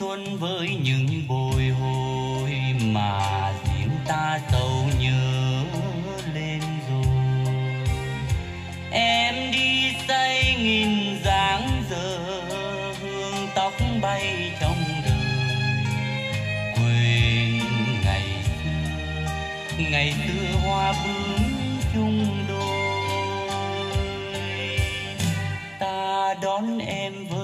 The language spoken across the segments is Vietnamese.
xuân với những bồi hồi mà riêng ta sâu nhớ lên rồi. Em đi say nghìn dáng giờ hương tóc bay trong đời. Quên ngày xưa ngày xưa hoa bướm chung đôi. Ta đón em với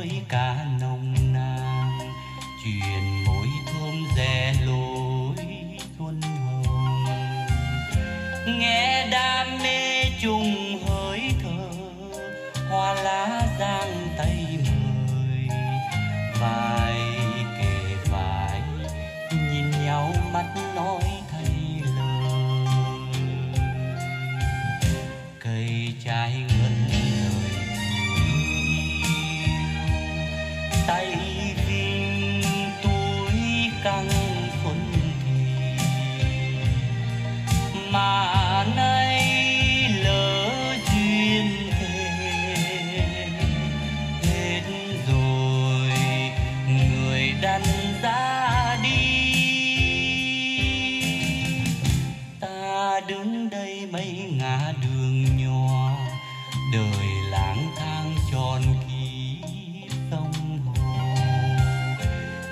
đời lang thang tròn ký sông hồ.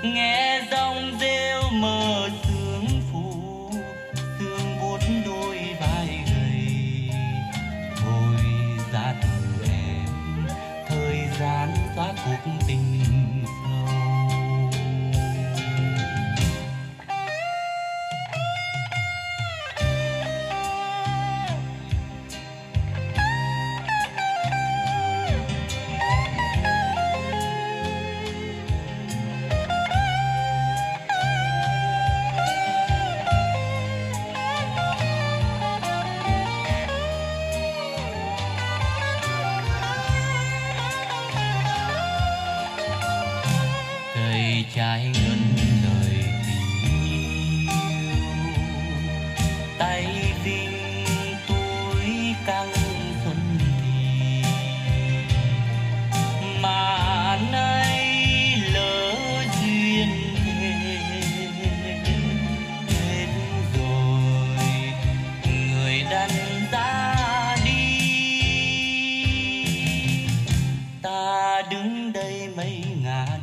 Nghe dòng rêu mờ sương phủ sương buốt đôi vai gầy. Thôi ra từ em, thời gian xóa cuộc tình trái ngân lời tình yêu. Tay vinh túi căng xuân thì mà nay lỡ duyên hết hết rồi, người đành ra đi. Ta đứng đây mấy ngàn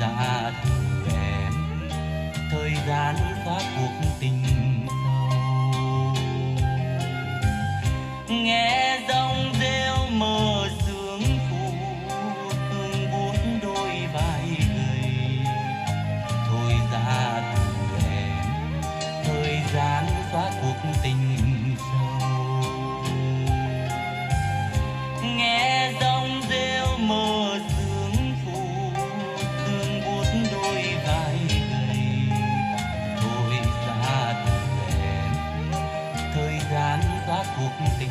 ra thương em thời gian xóa cuộc tình